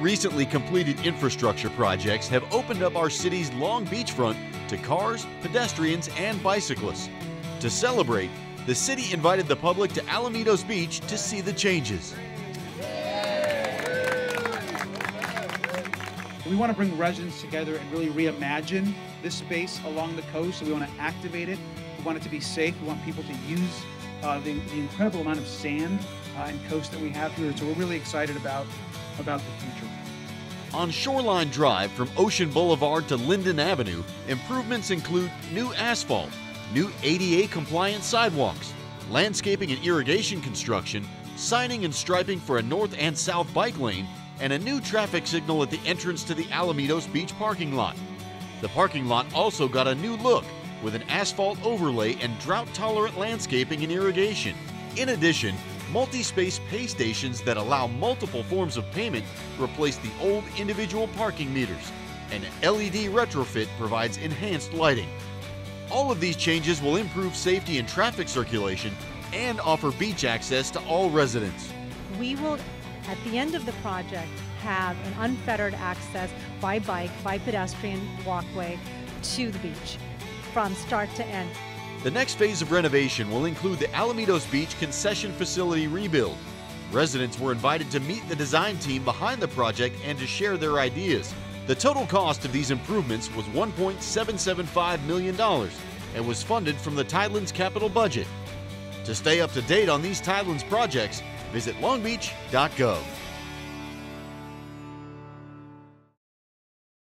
recently completed infrastructure projects have opened up our city's long beachfront to cars, pedestrians, and bicyclists. To celebrate, the city invited the public to Alamitos Beach to see the changes. We want to bring residents together and really reimagine this space along the coast. So we want to activate it. We want it to be safe. We want people to use uh, the, the, incredible amount of sand uh, and coast that we have here. So we're really excited about, about the future. On Shoreline Drive from Ocean Boulevard to Linden Avenue, improvements include new asphalt, new ADA compliant sidewalks, landscaping and irrigation construction, signing and striping for a north and south bike lane, and a new traffic signal at the entrance to the Alamitos Beach parking lot. The parking lot also got a new look with an asphalt overlay and drought tolerant landscaping and irrigation. In addition, multi space pay stations that allow multiple forms of payment replace the old individual parking meters. and LED retrofit provides enhanced lighting. All of these changes will improve safety and traffic circulation and offer beach access to all residents. We will, at the end of the project, have an unfettered access by bike, by pedestrian walkway to the beach from start to end. The next phase of renovation will include the Alamitos Beach concession facility rebuild. Residents were invited to meet the design team behind the project and to share their ideas. The total cost of these improvements was $1.775 million and was funded from the Tidelands capital budget. To stay up to date on these Tidelands projects, visit longbeach.gov.